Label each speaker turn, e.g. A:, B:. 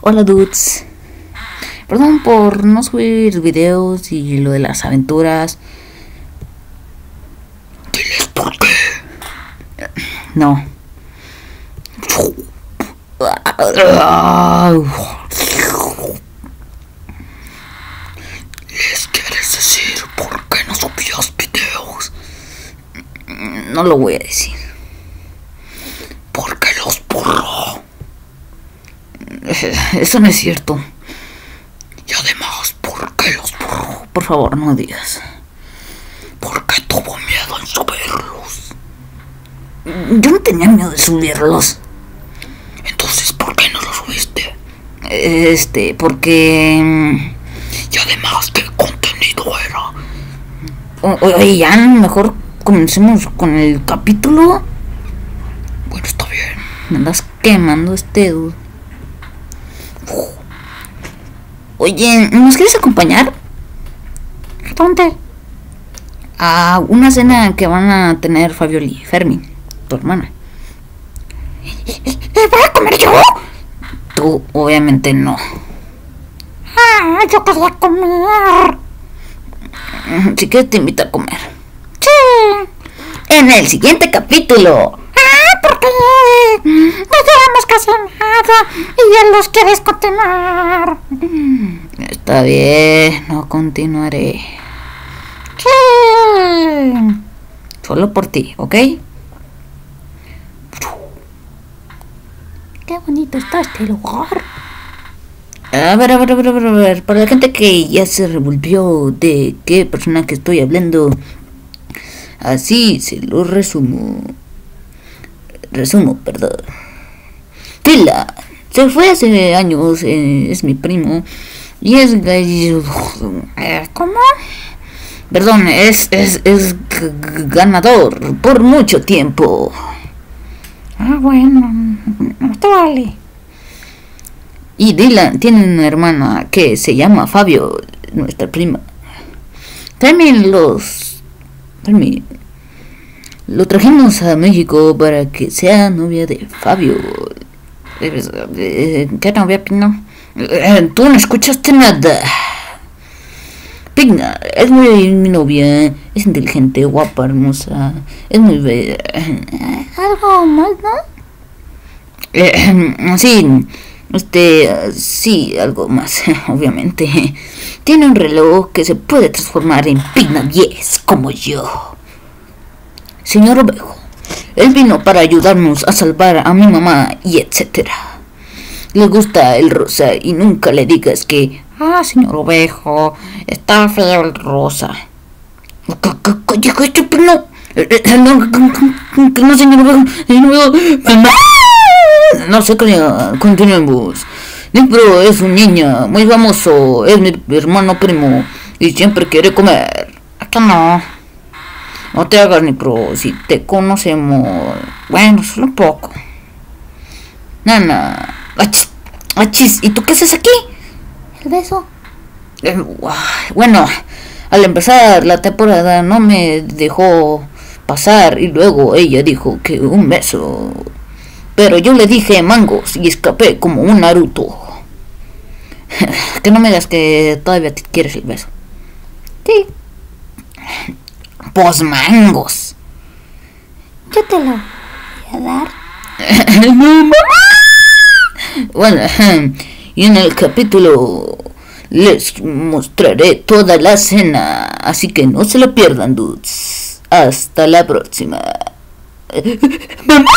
A: Hola dudes. Perdón por no subir videos y lo de las aventuras.
B: Diles por qué.
A: No.
B: Les quieres decir por qué no subías videos.
A: No lo voy a decir.
B: Porque los borró.
A: Eso no es cierto.
B: Y además, ¿por qué los?
A: Por favor, no digas.
B: Porque tuvo miedo en subirlos.
A: Yo no tenía miedo de subirlos.
B: Entonces, ¿por qué no los subiste?
A: Este, porque...
B: Y además, ¿qué contenido era?
A: Oye, ya mejor comencemos con el capítulo.
B: Bueno, está bien.
A: Me andas quemando este dude. Oye, ¿nos quieres acompañar? ¿Dónde? A una cena que van a tener Fabiola y Fermi, tu hermana.
C: ¿Voy a comer yo?
A: Tú, obviamente, no.
C: Ah, yo quería comer.
A: Si quieres, te invito a comer.
C: Sí.
A: En el siguiente capítulo.
C: Ah, porque no llevamos casi nada y ya los quieres continuar.
A: Está bien, no continuaré. Solo por ti, ¿ok?
C: Qué bonito está este lugar.
A: A ver, a ver, a ver, a ver, a ver, para la gente que ya se revolvió de qué personaje estoy hablando, así se lo resumo. Resumo, perdón. Tila, se fue hace años, eh, es mi primo, y es gallo.
C: Eh, ¿Cómo?
A: Perdón, es, es, es ganador por mucho tiempo.
C: Ah, bueno. No te vale.
A: Y Dylan tiene una hermana que se llama Fabio, nuestra prima. También los... Fermi, Lo trajimos a México para que sea novia de Fabio. Eh, eh, ¿Qué novia, Pino? Eh, Tú no escuchaste nada. Pigna, es muy mi novia, es inteligente, guapa, hermosa, es muy bella.
C: Algo más, ¿no?
A: Eh, sí, este, sí, algo más, obviamente. Tiene un reloj que se puede transformar en Pigna 10, como yo. Señor Ovejo, él vino para ayudarnos a salvar a mi mamá y etcétera. Le gusta el rosa y nunca le digas que, ah, señor Ovejo, está feo el rosa. No, no, señor Ovejo, señor Ovejo. No sé, continuemos. Nipro es un niño muy famoso, es mi hermano primo y siempre quiere comer. Acá no. No te hagas, Nipro, si te conocemos. Bueno, solo un poco. Nana. Achis, achis, ¿y tú qué haces aquí?
C: El beso.
A: Eh, Bueno, al empezar la temporada no me dejó pasar y luego ella dijo que un beso. Pero yo le dije mangos y escapé como un Naruto. que no me digas que todavía te quieres el beso.
C: Sí.
A: Pues mangos.
C: Yo te lo voy a dar.
A: Bueno, y en el capítulo les mostraré toda la cena, así que no se lo pierdan, dudes. Hasta la próxima. ¡Mamá!